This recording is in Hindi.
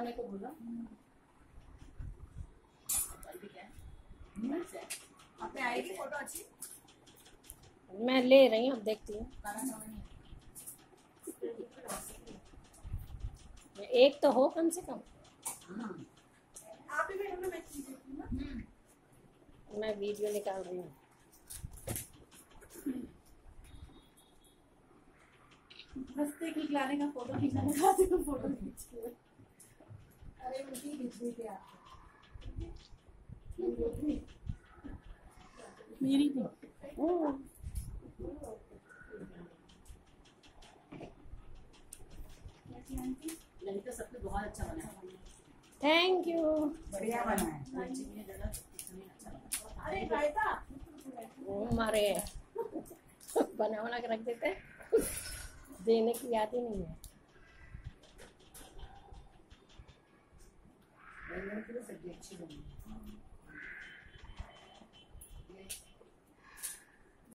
लाने को बोला। आपने आएगी फ़ोटो अच्छी? मैं ले रही हूँ अब देखती हूँ। एक तो हो कम से कम। आप ही मैं ना? मैं वीडियो निकाल रही हूँ। हँसते की लाने का फ़ोटो खींचना को फ़ोटो खींच खींच दी मेरी भी। नहीं तो सब बहुत अच्छा बना है। थैंक यू बढ़िया बना है। अच्छा अरे रायता वो हमारे बना बना के रख देते देने की याद ही नहीं है। बैंगन की तो सब्ज़ी अच्छी बनी है।